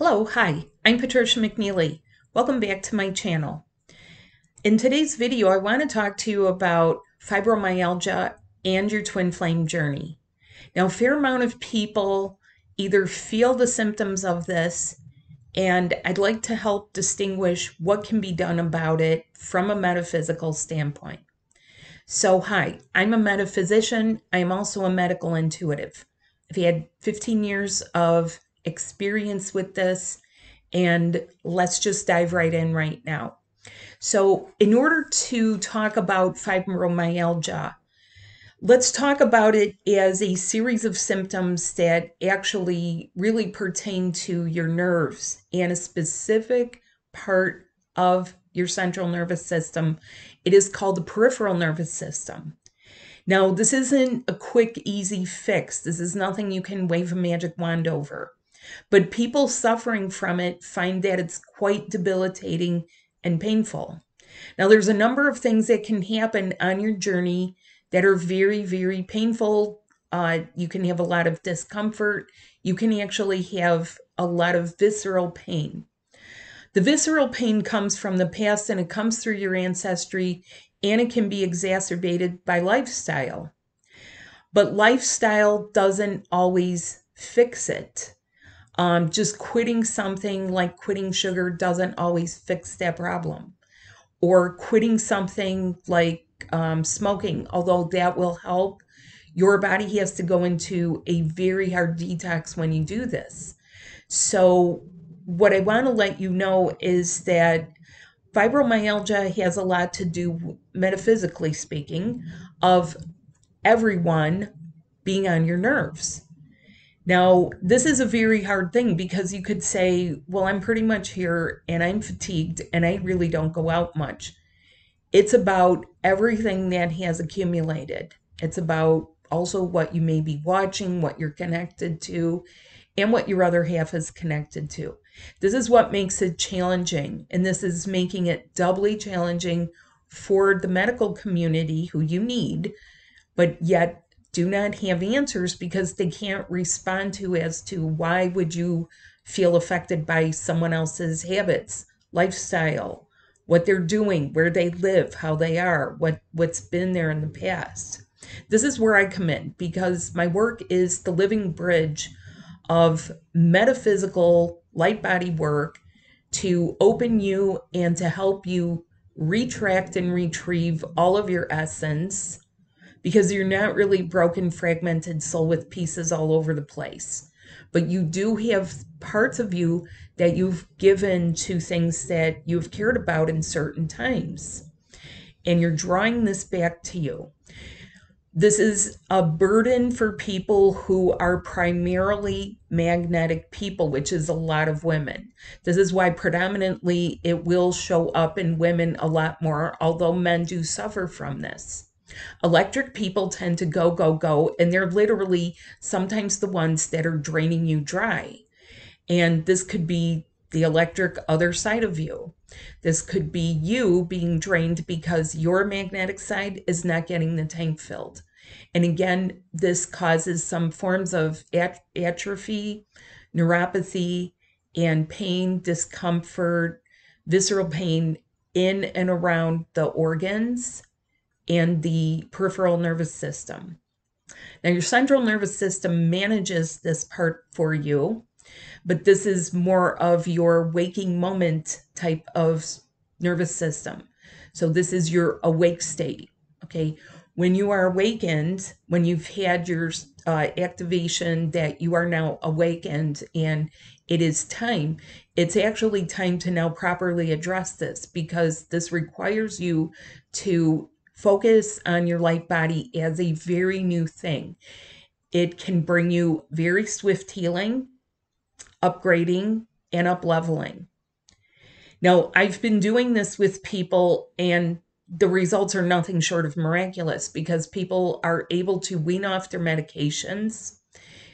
Hello, hi, I'm Patricia McNeilly. Welcome back to my channel. In today's video, I want to talk to you about fibromyalgia and your twin flame journey. Now, a fair amount of people either feel the symptoms of this, and I'd like to help distinguish what can be done about it from a metaphysical standpoint. So, hi, I'm a metaphysician. I am also a medical intuitive. I've had 15 years of experience with this, and let's just dive right in right now. So, in order to talk about fibromyalgia, let's talk about it as a series of symptoms that actually really pertain to your nerves and a specific part of your central nervous system. It is called the peripheral nervous system. Now, this isn't a quick, easy fix. This is nothing you can wave a magic wand over. But people suffering from it find that it's quite debilitating and painful. Now, there's a number of things that can happen on your journey that are very, very painful. Uh, you can have a lot of discomfort. You can actually have a lot of visceral pain. The visceral pain comes from the past and it comes through your ancestry and it can be exacerbated by lifestyle. But lifestyle doesn't always fix it. Um, just quitting something like quitting sugar doesn't always fix that problem. Or quitting something like um, smoking, although that will help, your body has to go into a very hard detox when you do this. So, what I want to let you know is that fibromyalgia has a lot to do, metaphysically speaking, of everyone being on your nerves. Now, this is a very hard thing because you could say, well, I'm pretty much here and I'm fatigued and I really don't go out much. It's about everything that has accumulated. It's about also what you may be watching, what you're connected to, and what your other half is connected to. This is what makes it challenging, and this is making it doubly challenging for the medical community who you need, but yet do not have answers because they can't respond to as to why would you feel affected by someone else's habits, lifestyle, what they're doing, where they live, how they are, what what's been there in the past. This is where I come in because my work is the living bridge of metaphysical light body work to open you and to help you retract and retrieve all of your essence because you're not really broken, fragmented soul with pieces all over the place. But you do have parts of you that you've given to things that you've cared about in certain times. And you're drawing this back to you. This is a burden for people who are primarily magnetic people, which is a lot of women. This is why predominantly it will show up in women a lot more, although men do suffer from this. Electric people tend to go, go, go, and they're literally sometimes the ones that are draining you dry. And this could be the electric other side of you. This could be you being drained because your magnetic side is not getting the tank filled. And again, this causes some forms of at- atrophy, neuropathy, and pain, discomfort, visceral pain in and around the organs and the peripheral nervous system. Now, your central nervous system manages this part for you, but this is more of your waking moment type of nervous system. So, this is your awake state. Okay. When you are awakened, when you've had your uh, activation that you are now awakened and it is time, it's actually time to now properly address this because this requires you to focus on your light body as a very new thing. It can bring you very swift healing, upgrading, and up leveling. Now, I've been doing this with people, and the results are nothing short of miraculous because people are able to wean off their medications.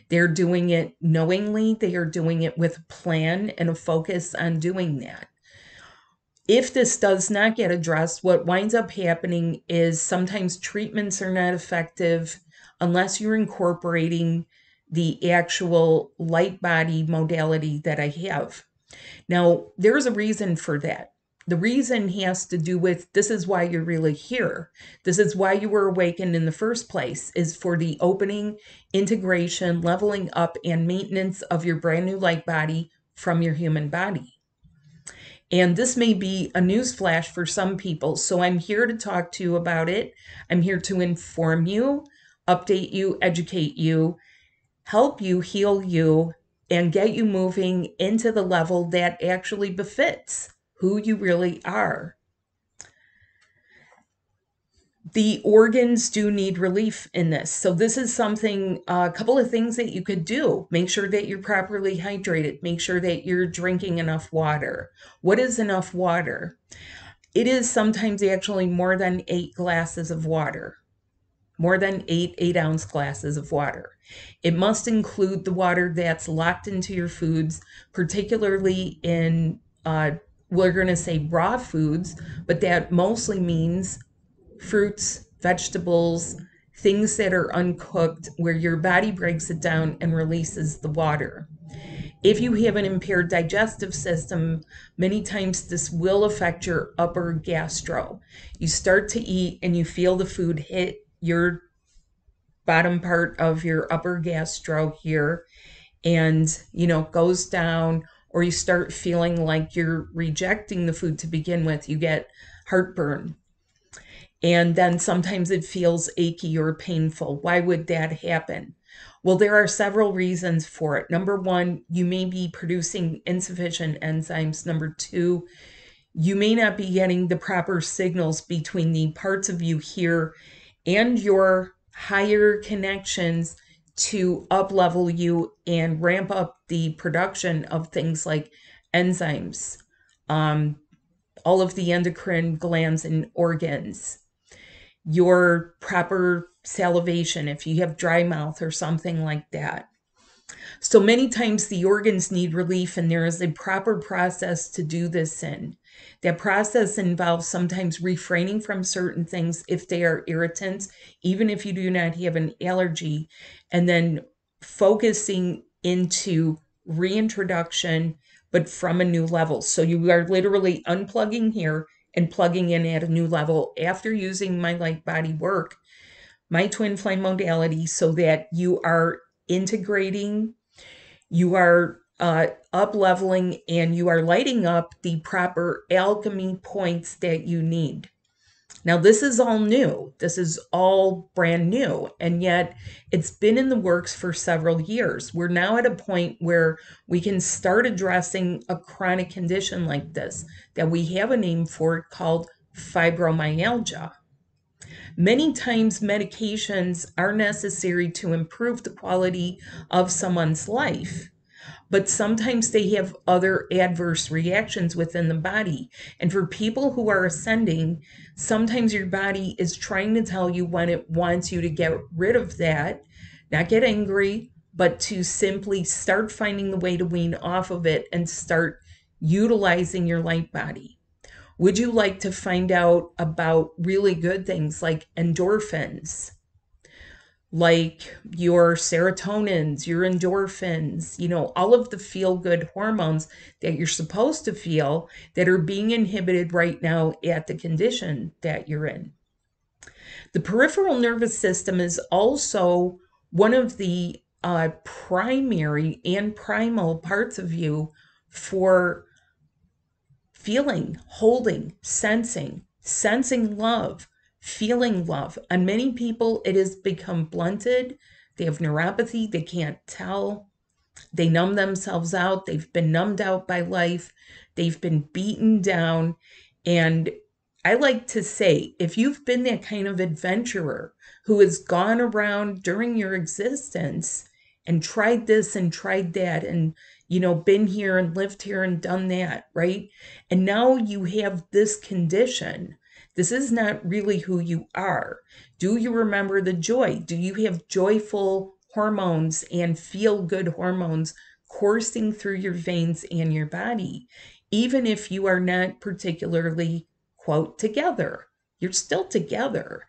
They're doing it knowingly, they are doing it with a plan and a focus on doing that if this does not get addressed, what winds up happening is sometimes treatments are not effective unless you're incorporating the actual light body modality that I have. Now, there's a reason for that. The reason has to do with this is why you're really here. This is why you were awakened in the first place, is for the opening, integration, leveling up, and maintenance of your brand new light body from your human body. And this may be a news flash for some people. So I'm here to talk to you about it. I'm here to inform you, update you, educate you, help you, heal you, and get you moving into the level that actually befits who you really are. The organs do need relief in this. So, this is something, a couple of things that you could do. Make sure that you're properly hydrated, make sure that you're drinking enough water. What is enough water? It is sometimes actually more than eight glasses of water more than eight eight ounce glasses of water. It must include the water that's locked into your foods, particularly in uh, we're going to say raw foods, but that mostly means fruits, vegetables, things that are uncooked, where your body breaks it down and releases the water. If you have an impaired digestive system, many times this will affect your upper gastro. You start to eat and you feel the food hit your bottom part of your upper gastro here and, you know, goes down or you start feeling like you're rejecting the food to begin with, you get heartburn. And then sometimes it feels achy or painful. Why would that happen? Well, there are several reasons for it. Number one, you may be producing insufficient enzymes. Number two, you may not be getting the proper signals between the parts of you here and your higher connections to up level you and ramp up the production of things like enzymes, um, all of the endocrine glands and organs, your proper salivation if you have dry mouth or something like that. So many times the organs need relief, and there is a proper process to do this in. That process involves sometimes refraining from certain things if they are irritants, even if you do not have an allergy, and then focusing into reintroduction, but from a new level. So you are literally unplugging here and plugging in at a new level after using my light body work, my twin flame modality, so that you are integrating, you are uh, up leveling and you are lighting up the proper alchemy points that you need. Now, this is all new. This is all brand new. And yet, it's been in the works for several years. We're now at a point where we can start addressing a chronic condition like this that we have a name for called fibromyalgia. Many times, medications are necessary to improve the quality of someone's life but sometimes they have other adverse reactions within the body. And for people who are ascending, sometimes your body is trying to tell you when it wants you to get rid of that, not get angry, but to simply start finding the way to wean off of it and start utilizing your light body. Would you like to find out about really good things like endorphins? Like your serotonins, your endorphins, you know, all of the feel good hormones that you're supposed to feel that are being inhibited right now at the condition that you're in. The peripheral nervous system is also one of the uh, primary and primal parts of you for feeling, holding, sensing, sensing love, feeling love. And many people, it has become blunted. They have neuropathy, they can't tell. They numb themselves out. They've been numbed out by life. They've been beaten down. And I like to say if you've been that kind of adventurer who has gone around during your existence and tried this and tried that and you know been here and lived here and done that right and now you have this condition this is not really who you are. Do you remember the joy? Do you have joyful hormones and feel good hormones coursing through your veins and your body? Even if you are not particularly, quote, together, you're still together.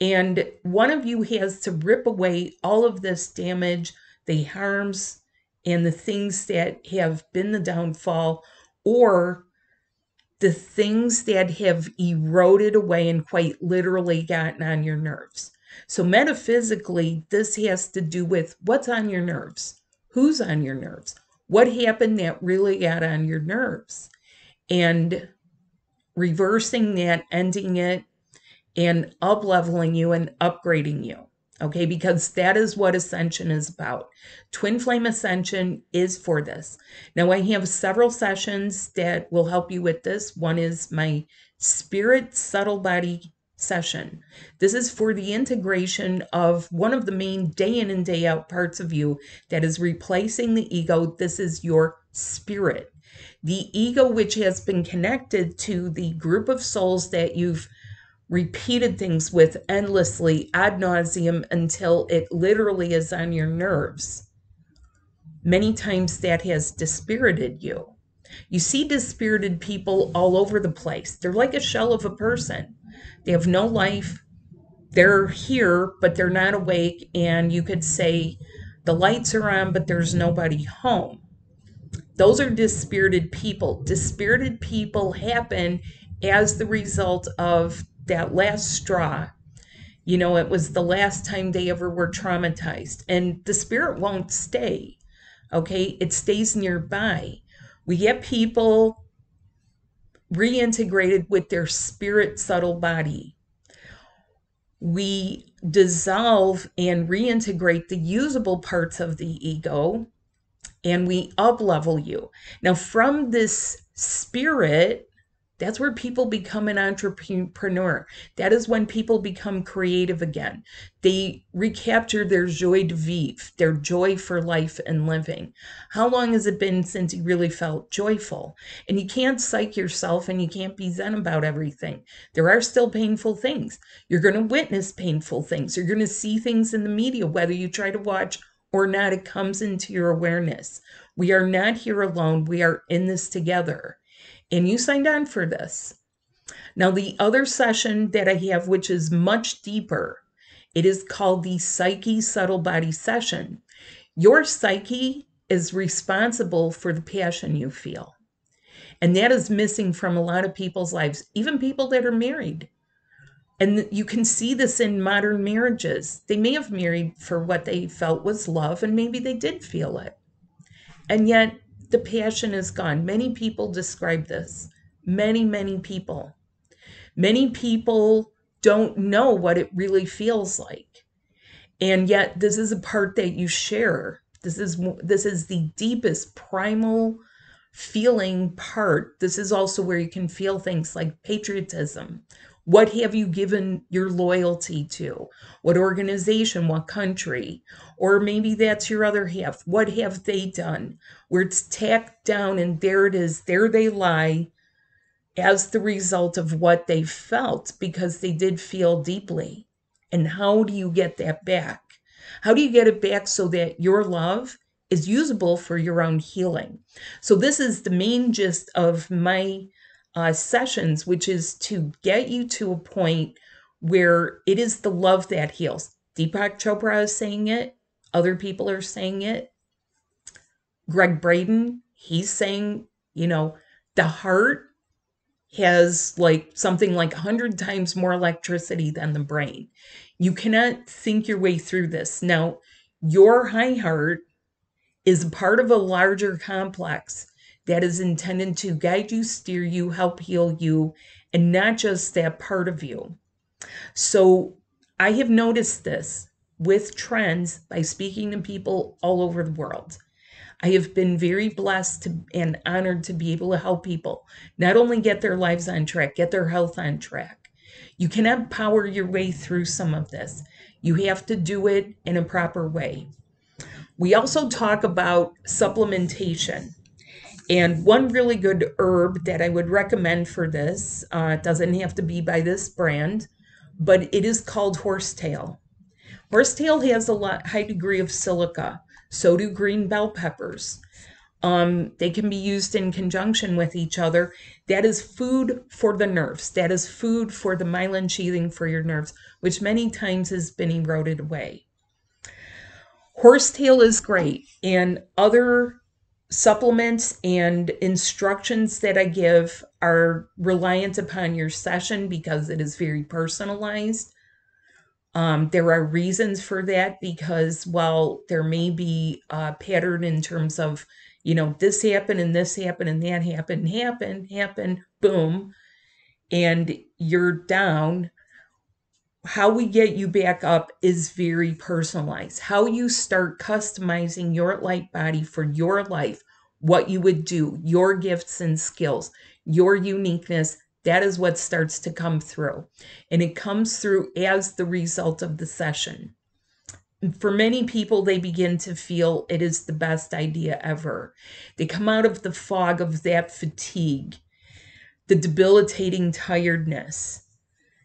And one of you has to rip away all of this damage, the harms, and the things that have been the downfall, or the things that have eroded away and quite literally gotten on your nerves. So, metaphysically, this has to do with what's on your nerves, who's on your nerves, what happened that really got on your nerves, and reversing that, ending it, and up leveling you and upgrading you. Okay, because that is what ascension is about. Twin flame ascension is for this. Now, I have several sessions that will help you with this. One is my spirit subtle body session. This is for the integration of one of the main day in and day out parts of you that is replacing the ego. This is your spirit. The ego, which has been connected to the group of souls that you've repeated things with endlessly ad nauseum until it literally is on your nerves. Many times that has dispirited you. You see dispirited people all over the place. They're like a shell of a person. They have no life. They're here, but they're not awake. And you could say the lights are on, but there's nobody home. Those are dispirited people. Dispirited people happen as the result of that last straw. You know, it was the last time they ever were traumatized. And the spirit won't stay, okay? It stays nearby. We get people reintegrated with their spirit subtle body. We dissolve and reintegrate the usable parts of the ego and we up level you. Now, from this spirit, that's where people become an entrepreneur. That is when people become creative again. They recapture their joie de vivre, their joy for life and living. How long has it been since you really felt joyful? And you can't psych yourself and you can't be zen about everything. There are still painful things. You're going to witness painful things. You're going to see things in the media, whether you try to watch or not, it comes into your awareness. We are not here alone. We are in this together and you signed on for this. Now, the other session that I have, which is much deeper, it is called the Psyche Subtle Body Session. Your psyche is responsible for the passion you feel. And that is missing from a lot of people's lives, even people that are married. And you can see this in modern marriages. They may have married for what they felt was love, and maybe they did feel it. And yet, the passion is gone. Many people describe this. Many, many people. Many people don't know what it really feels like. And yet this is a part that you share. This is this is the deepest primal feeling part. This is also where you can feel things like patriotism, what have you given your loyalty to? What organization? What country? Or maybe that's your other half. What have they done? Where it's tacked down and there it is, there they lie as the result of what they felt because they did feel deeply. And how do you get that back? How do you get it back so that your love is usable for your own healing? So, this is the main gist of my uh, sessions, which is to get you to a point where it is the love that heals. Deepak Chopra is saying it, other people are saying it. Gregg Braden, he's saying, you know, the heart has like something like 100 times more electricity than the brain. You cannot think your way through this. Now, your high heart is part of a larger complex that is intended to guide you, steer you, help heal you, and not just that part of you. So I have noticed this with trends by speaking to people all over the world. I have been very blessed to, and honored to be able to help people not only get their lives on track, get their health on track. You cannot power your way through some of this. You have to do it in a proper way. We also talk about supplementation. And one really good herb that I would recommend for this, uh, doesn't have to be by this brand, but it is called horsetail. Horsetail has a lot, high degree of silica. So do green bell peppers. Um, they can be used in conjunction with each other. That is food for the nerves. That is food for the myelin sheathing for your nerves, which many times has been eroded away. Horsetail is great, and other supplements and instructions that I give are reliant upon your session because it is very personalized. Um, there are reasons for that because while there may be a pattern in terms of, you know, this happened and this happened and that happened, happened, happened, boom, and you're down, how we get you back up is very personalized. How you start customizing your light body for your life, what you would do, your gifts and skills, your uniqueness, that is what starts to come through. And it comes through as the result of the session. For many people, they begin to feel it is the best idea ever. They come out of the fog of that fatigue, the debilitating tiredness,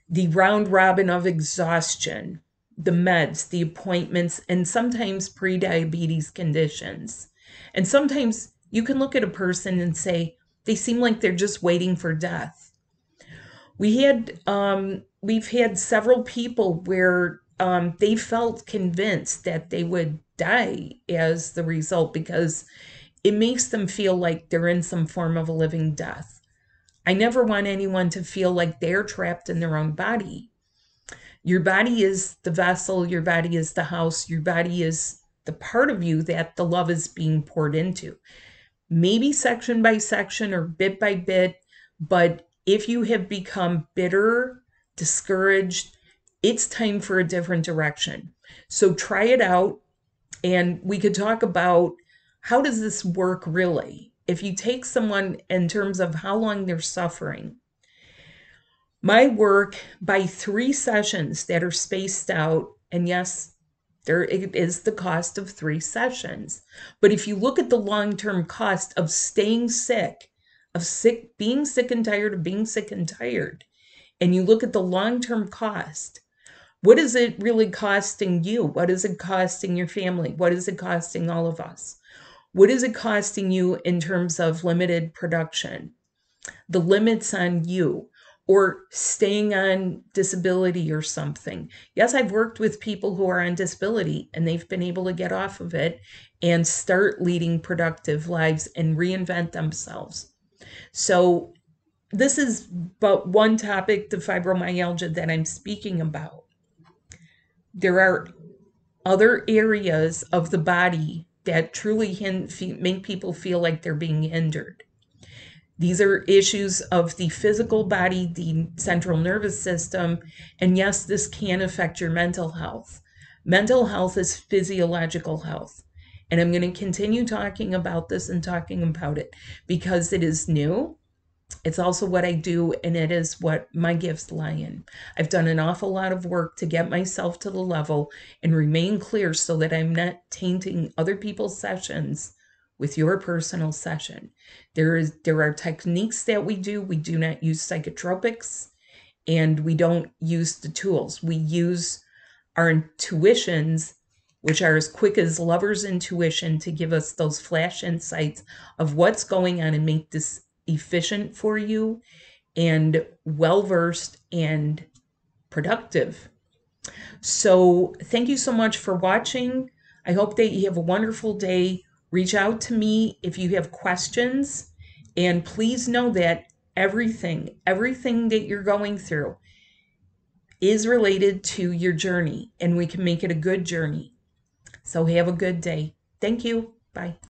the round robin of exhaustion, the meds, the appointments, and sometimes prediabetes conditions. And sometimes you can look at a person and say, they seem like they're just waiting for death we had um, we've had several people where um, they felt convinced that they would die as the result because it makes them feel like they're in some form of a living death. I never want anyone to feel like they're trapped in their own body. Your body is the vessel, your body is the house, your body is the part of you that the love is being poured into. Maybe section by section or bit by bit, but if you have become bitter, discouraged, it's time for a different direction. So try it out and we could talk about how does this work really? If you take someone in terms of how long they're suffering, my work by three sessions that are spaced out, and yes, there is the cost of three sessions. But if you look at the long term cost of staying sick of sick, being sick and tired of being sick and tired, and you look at the long term cost, what is it really costing you? What is it costing your family? What is it costing all of us? What is it costing you in terms of limited production? The limits on you or staying on disability or something. Yes, I've worked with people who are on disability and they've been able to get off of it and start leading productive lives and reinvent themselves. So, this is but one topic, the fibromyalgia, that I'm speaking about. There are other areas of the body that truly can make people feel like they're being hindered. These are issues of the physical body, the central nervous system, and yes, this can affect your mental health. Mental health is physiological health. And I'm going to continue talking about this and talking about it because it is new. It's also what I do, and it is what my gifts lie in. I've done an awful lot of work to get myself to the level and remain clear so that I'm not tainting other people's sessions with your personal session. There is there are techniques that we do. We do not use psychotropics and we don't use the tools. We use our intuitions which are as quick as lover's intuition to give us those flash insights of what's going on and make this efficient for you and well versed and productive. So, thank you so much for watching. I hope that you have a wonderful day. Reach out to me if you have questions. And please know that everything, everything that you're going through is related to your journey, and we can make it a good journey. So have a good day. Thank you. Bye.